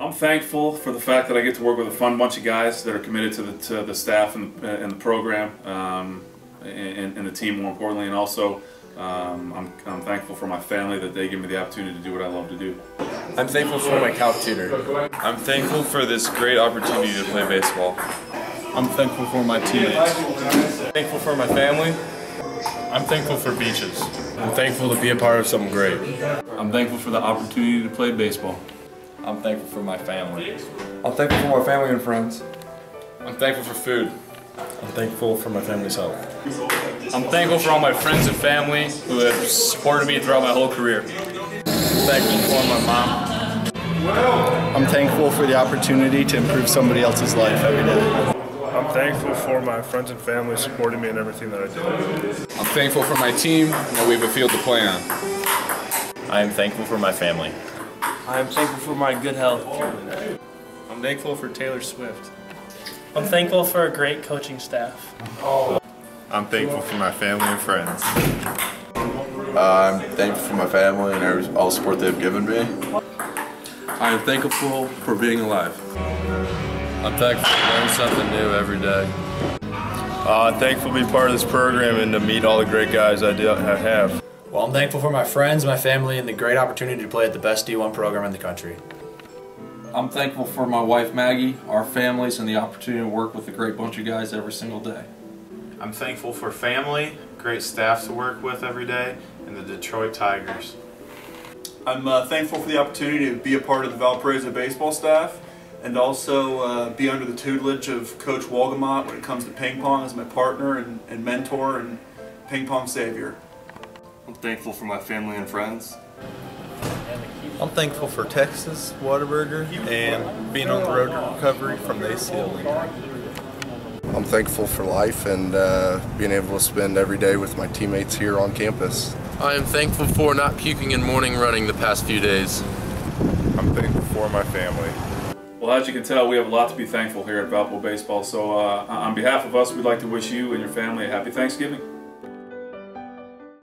I'm thankful for the fact that I get to work with a fun bunch of guys that are committed to the, to the staff and, and the program um, and, and the team more importantly and also um, I'm, I'm thankful for my family that they give me the opportunity to do what I love to do. I'm thankful for my calc tutor. I'm thankful for this great opportunity to play baseball. I'm thankful for my teammates. Thankful for my family. I'm thankful for beaches. I'm thankful to be a part of something great. I'm thankful for the opportunity to play baseball. I'm thankful for my family. I'm thankful for my family and friends. I'm thankful for food. I'm thankful for my family's health. I'm thankful for all my friends and family who have supported me throughout my whole career. Thankful for my mom. I'm thankful for the opportunity to improve somebody else's life every day. I'm thankful for my friends and family supporting me in everything that I do. I'm thankful for my team that we have a field to play on. I am thankful for my family. I am thankful for my good health. I'm thankful for Taylor Swift. I'm thankful for a great coaching staff. I'm thankful for my family and friends. Uh, I'm thankful for my family and all the support they've given me. I am thankful for being alive. I'm thankful to learn something new every day. Uh, thankful to be part of this program and to meet all the great guys I, do, I have. Well, I'm thankful for my friends, my family, and the great opportunity to play at the best D1 program in the country. I'm thankful for my wife Maggie, our families, and the opportunity to work with a great bunch of guys every single day. I'm thankful for family, great staff to work with every day, and the Detroit Tigers. I'm uh, thankful for the opportunity to be a part of the Valparaiso baseball staff and also uh, be under the tutelage of Coach Wolgamott when it comes to ping pong as my partner and, and mentor and ping pong savior. I'm thankful for my family and friends. I'm thankful for Texas Whataburger and being on the road to recovery from the ACL. I'm thankful for life and uh, being able to spend every day with my teammates here on campus. I am thankful for not puking and morning running the past few days. I'm thankful for my family. Well, as you can tell, we have a lot to be thankful here at Valpo Baseball. So, uh, on behalf of us, we'd like to wish you and your family a happy Thanksgiving.